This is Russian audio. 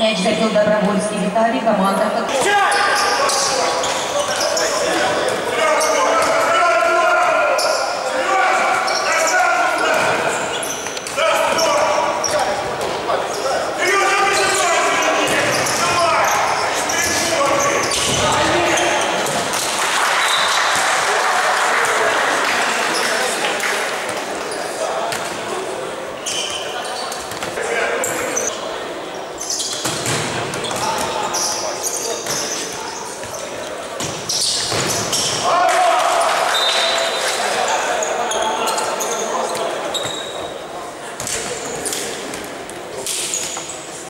Мяч забил Добровольский Виталий, команда...